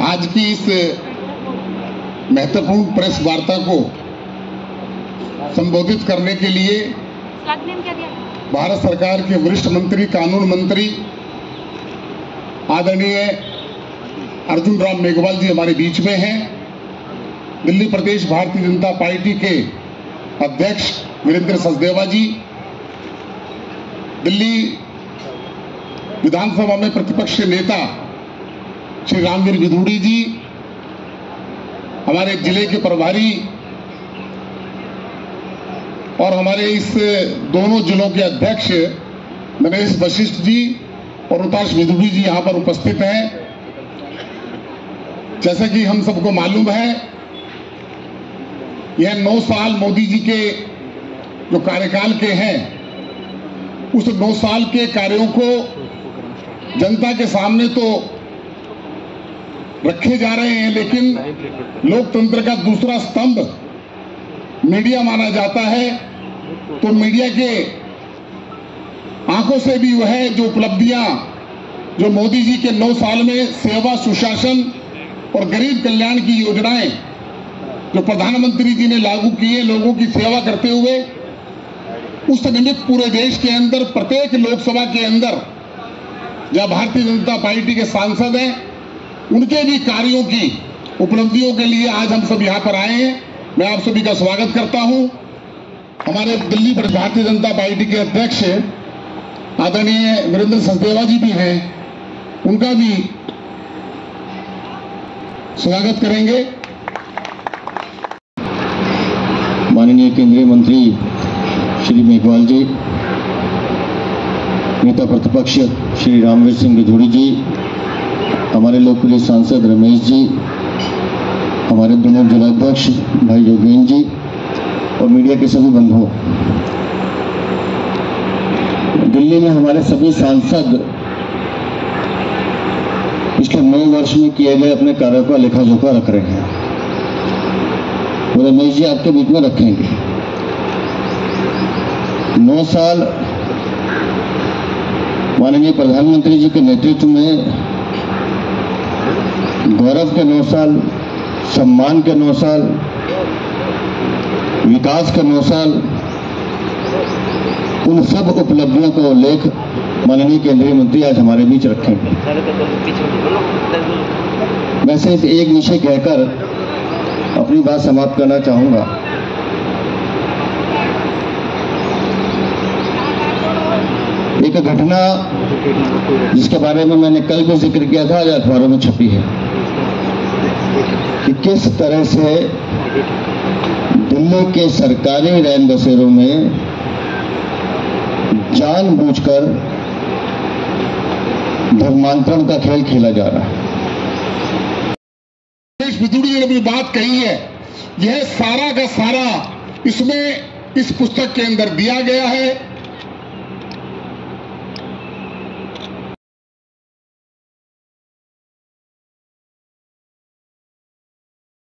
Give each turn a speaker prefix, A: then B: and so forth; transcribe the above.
A: आज की इस महत्वपूर्ण प्रेस वार्ता को संबोधित करने के लिए भारत सरकार के वरिष्ठ मंत्री कानून मंत्री आदरणीय अर्जुन राम मेघवाल जी हमारे बीच में हैं। दिल्ली प्रदेश भारतीय जनता पार्टी के अध्यक्ष वीरेंद्र सचदेवा जी दिल्ली विधानसभा में प्रतिपक्ष के नेता श्री रामवीर विधूड़ी जी, हमारे ज़िले के प्रभारी और हमारे इस दोनों जिलों के अध्यक्ष नरेश वशिष्ठ जी और रुताश विधुबी जी यहाँ पर उपस्थित हैं। जैसा कि हम सबको मालूम है, यह नौ साल मोदी जी के जो कार्यकाल के हैं, उस नौ साल के कार्यों को जनता के सामने तो रखे जा रहे हैं, लेकिन लोकतंत्र का दूसरा स्तंभ मीडिया माना जाता है। तो मीडिया के आँखों से भी वह जो उपलब्धियाँ, जो मोदी जी के नौ साल में सेवा, सुशासन और गरीब कल्याण की योजनाएँ जो प्रधानमंत्री जी ने लागू किए लोगों की सेवा करते हुए, उस निमित्त पूरे देश के अंदर, प्रत्येक लोकसभा के अंदर जहाँ भारतीय जनता पार्टी के सांसद हैं, उनके भी कार्यों की उपलब्धियों के लिए आज हम सब यहाँ पर आए हैं। मैं आप सभी का स्वागत करता हूँ। हमारे दिल्ली पर भारतीय जनता पार्टी के अध्यक्ष आदरणीय वीरेंद्र सचदेवा जी भी हैं। उनका भी स्वागत करेंगे।
B: माननीय केंद्रीय मंत्री श्री मेघवाल जी, नेता प्रतिपक्ष श्री रामवीर सिंह विधुड़ी जी, हमारे लोकप्रिय सांसद रमेश जी, हमारे दोनों जिलाध्यक्ष भाई योगेन जी और मीडिया के सभी बंधुओं दिल्ली में हमारे सभी सांसद पिछले नौ वर्ष में किए गए अपने कार्यों का लेखा जोखा रख रहे हैं। वो रमेश जी आपके बीच में रखेंगे। नौ साल माननीय प्रधानमंत्री जी के नेतृत्व में गौरव के नौ साल, सम्मान के नौ साल, विकास के नौ साल, उन सब उपलब्धियों का उल्लेख माननीय केंद्रीय मंत्री आज हमारे बीच रखेंगे मैं सिर्फ़ एक विषय कहकर अपनी बात समाप्त करना चाहूँगा। एक घटना जिसके बारे में मैंने कल भी ज़िक्र किया था, आज अखबारों में छपी है। कि किस तरह से दिल्ली के सरकारी रैन बसेरों में जानबूझकर धर्मांतरण का खेल खेला जा रहा है।
A: विदुड़ी जी ने अपनी बात कही है। यह सारा का सारा इसमें इस पुस्तक के अंदर दिया गया है।